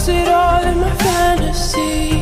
Was it all in my fantasy.